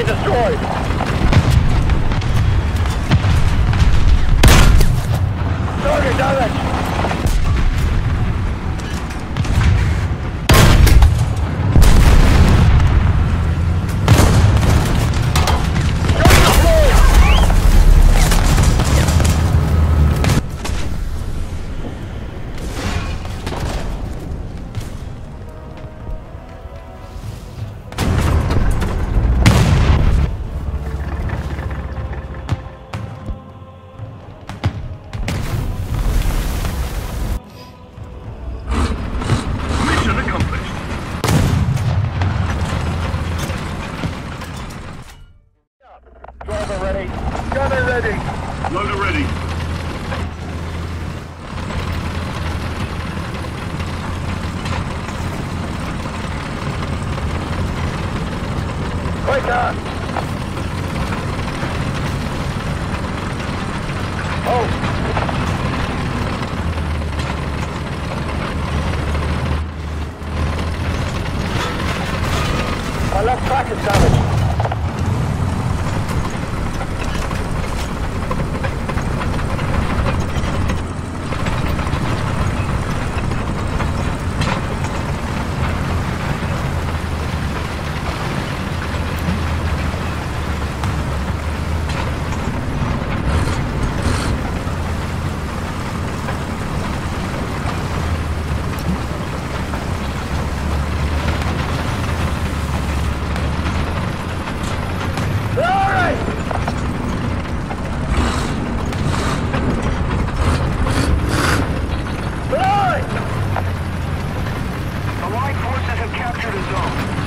target destroyed. 的。Captured a zone.